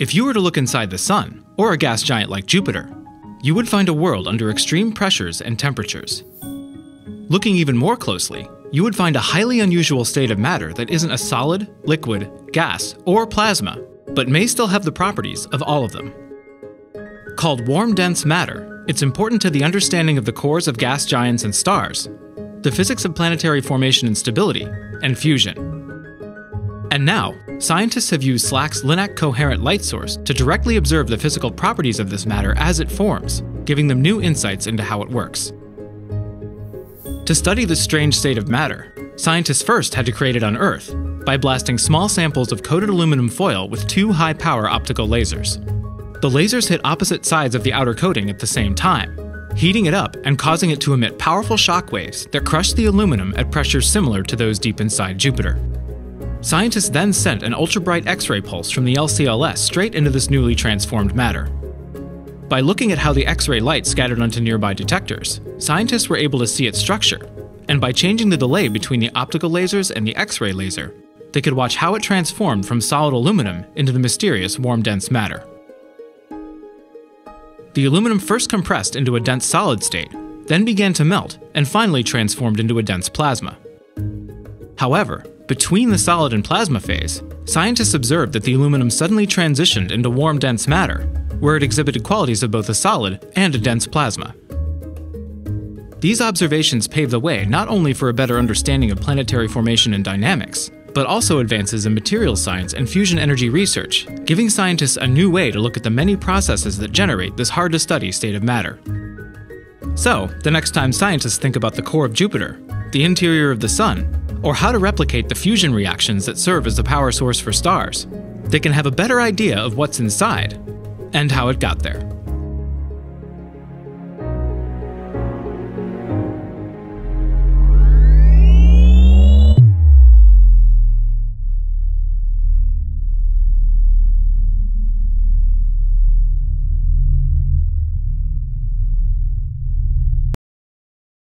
If you were to look inside the Sun, or a gas giant like Jupiter, you would find a world under extreme pressures and temperatures. Looking even more closely, you would find a highly unusual state of matter that isn't a solid, liquid, gas, or plasma, but may still have the properties of all of them. Called warm dense matter, it's important to the understanding of the cores of gas giants and stars, the physics of planetary formation and stability, and fusion. And now, scientists have used SLAC's LINAC coherent light source to directly observe the physical properties of this matter as it forms, giving them new insights into how it works. To study this strange state of matter, scientists first had to create it on Earth by blasting small samples of coated aluminum foil with two high power optical lasers. The lasers hit opposite sides of the outer coating at the same time, heating it up and causing it to emit powerful shock waves that crush the aluminum at pressures similar to those deep inside Jupiter. Scientists then sent an ultra bright X ray pulse from the LCLS straight into this newly transformed matter. By looking at how the X ray light scattered onto nearby detectors, scientists were able to see its structure, and by changing the delay between the optical lasers and the X ray laser, they could watch how it transformed from solid aluminum into the mysterious warm dense matter. The aluminum first compressed into a dense solid state, then began to melt, and finally transformed into a dense plasma. However, between the solid and plasma phase, scientists observed that the aluminum suddenly transitioned into warm dense matter, where it exhibited qualities of both a solid and a dense plasma. These observations paved the way not only for a better understanding of planetary formation and dynamics, but also advances in materials science and fusion energy research, giving scientists a new way to look at the many processes that generate this hard to study state of matter. So, the next time scientists think about the core of Jupiter, the interior of the Sun, or how to replicate the fusion reactions that serve as the power source for stars, they can have a better idea of what's inside and how it got there.